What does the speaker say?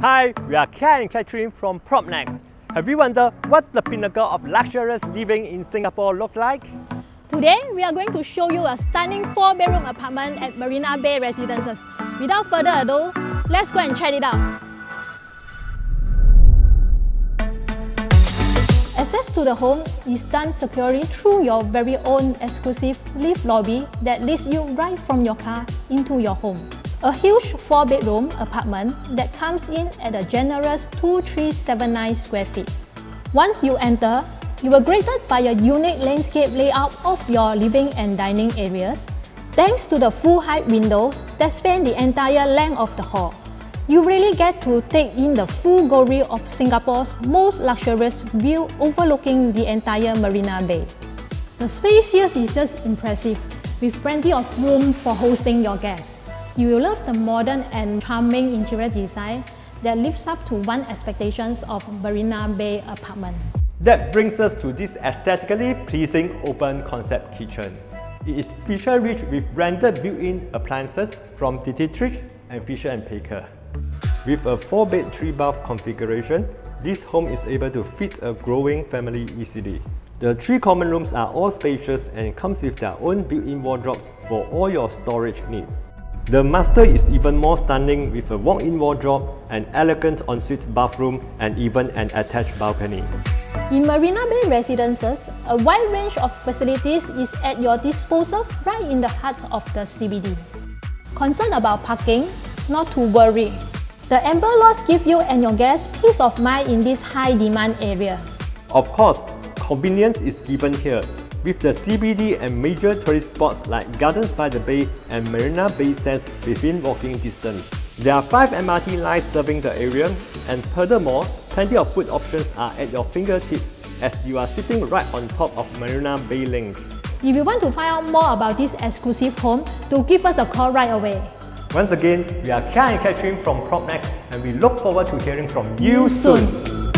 Hi, we are Kia and Catherine from PropNext. Have you wondered what the pinnacle of luxurious living in Singapore looks like? Today, we are going to show you a stunning 4-bedroom apartment at Marina Bay Residences. Without further ado, let's go and check it out. Access to the home is done securely through your very own exclusive lift lobby that leads you right from your car into your home. A huge 4-bedroom apartment that comes in at a generous 2379 square feet. Once you enter, you are greeted by a unique landscape layout of your living and dining areas, thanks to the full-height windows that span the entire length of the hall. You really get to take in the full glory of Singapore's most luxurious view overlooking the entire Marina Bay. The space here is just impressive, with plenty of room for hosting your guests. You will love the modern and charming interior design that lives up to one expectations of Marina Bay apartment. That brings us to this aesthetically pleasing open concept kitchen. It is feature rich with branded built-in appliances from Dietrich and Fisher & Paykel. With a 4-bed 3-bath configuration, this home is able to fit a growing family easily. The three common rooms are all spacious and comes with their own built-in wardrobes for all your storage needs. The master is even more stunning with a walk-in wardrobe, an elegant ensuite bathroom, and even an attached balcony. In Marina Bay Residences, a wide range of facilities is at your disposal right in the heart of the CBD. Concerned about parking? Not to worry. The amber lots give you and your guests peace of mind in this high-demand area. Of course, convenience is given here with the CBD and major tourist spots like Gardens by the Bay and Marina Bay Sands within walking distance. There are 5 MRT lines serving the area and furthermore, plenty of food options are at your fingertips as you are sitting right on top of Marina Bay Link. If you want to find out more about this exclusive home, do give us a call right away. Once again, we are Kia and Catherine from PropNext and we look forward to hearing from you soon.